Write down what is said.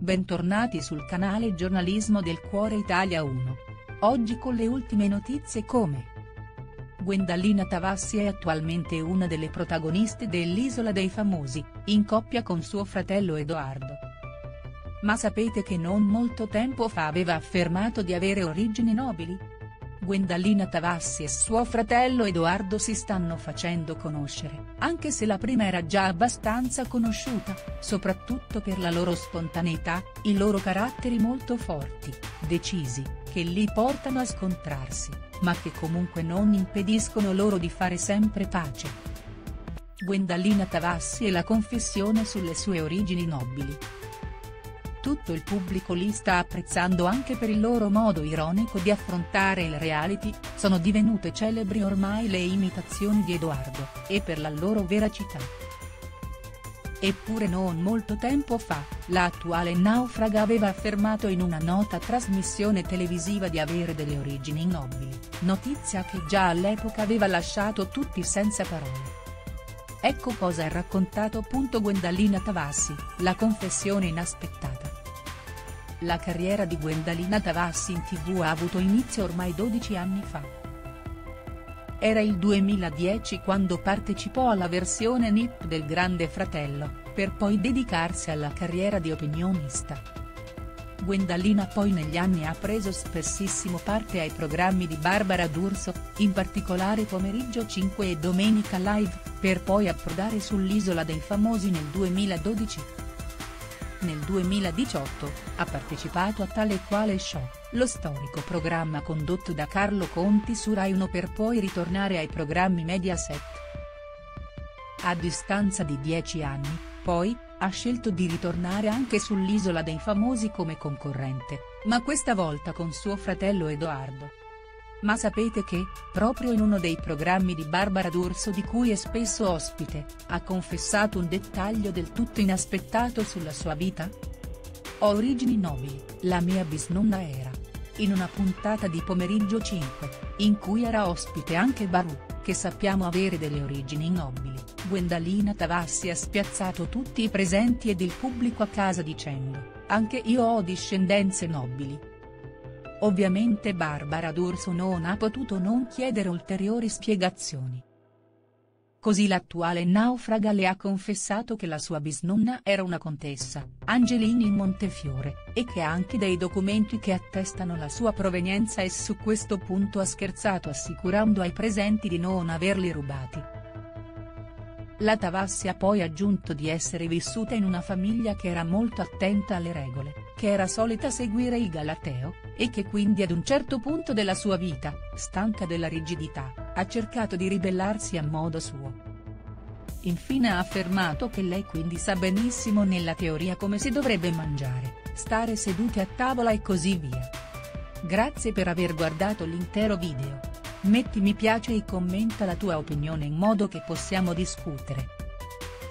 bentornati sul canale Giornalismo del Cuore Italia 1. Oggi con le ultime notizie come Gwendalina Tavassi è attualmente una delle protagoniste dell'Isola dei Famosi, in coppia con suo fratello Edoardo. Ma sapete che non molto tempo fa aveva affermato di avere origini nobili? Gwendalina Tavassi e suo fratello Edoardo si stanno facendo conoscere, anche se la prima era già abbastanza conosciuta, soprattutto per la loro spontaneità, i loro caratteri molto forti, decisi, che li portano a scontrarsi, ma che comunque non impediscono loro di fare sempre pace. Gwendalina Tavassi e la confessione sulle sue origini nobili tutto il pubblico li sta apprezzando anche per il loro modo ironico di affrontare il reality, sono divenute celebri ormai le imitazioni di Edoardo, e per la loro veracità. Eppure non molto tempo fa, l'attuale naufraga aveva affermato in una nota trasmissione televisiva di avere delle origini nobili, notizia che già all'epoca aveva lasciato tutti senza parole. Ecco cosa ha raccontato. Gwendalina Tavassi, la confessione inaspettata. La carriera di Gwendalina Tavassi in tv ha avuto inizio ormai 12 anni fa. Era il 2010 quando partecipò alla versione NIP del Grande Fratello, per poi dedicarsi alla carriera di opinionista. Gwendalina poi negli anni ha preso spessissimo parte ai programmi di Barbara D'Urso, in particolare Pomeriggio 5 e Domenica Live, per poi approdare sull'Isola dei Famosi nel 2012 nel 2018, ha partecipato a tale e quale show, lo storico programma condotto da Carlo Conti su Rai 1 per poi ritornare ai programmi Mediaset. A distanza di dieci anni, poi, ha scelto di ritornare anche sull'Isola dei Famosi come concorrente, ma questa volta con suo fratello Edoardo. Ma sapete che, proprio in uno dei programmi di Barbara D'Urso di cui è spesso ospite, ha confessato un dettaglio del tutto inaspettato sulla sua vita? Ho origini nobili, la mia bisnonna era. In una puntata di Pomeriggio 5, in cui era ospite anche Baru, che sappiamo avere delle origini nobili, Gwendalina Tavassi ha spiazzato tutti i presenti ed il pubblico a casa dicendo, anche io ho discendenze nobili. Ovviamente Barbara D'Urso non ha potuto non chiedere ulteriori spiegazioni. Così l'attuale naufraga le ha confessato che la sua bisnonna era una contessa, Angelini Montefiore, e che ha anche dei documenti che attestano la sua provenienza e su questo punto ha scherzato assicurando ai presenti di non averli rubati. La Tavassi ha poi aggiunto di essere vissuta in una famiglia che era molto attenta alle regole, che era solita seguire il Galateo, e che quindi ad un certo punto della sua vita, stanca della rigidità, ha cercato di ribellarsi a modo suo. Infine ha affermato che lei quindi sa benissimo nella teoria come si dovrebbe mangiare, stare sedute a tavola e così via. Grazie per aver guardato l'intero video. Metti mi piace e commenta la tua opinione in modo che possiamo discutere.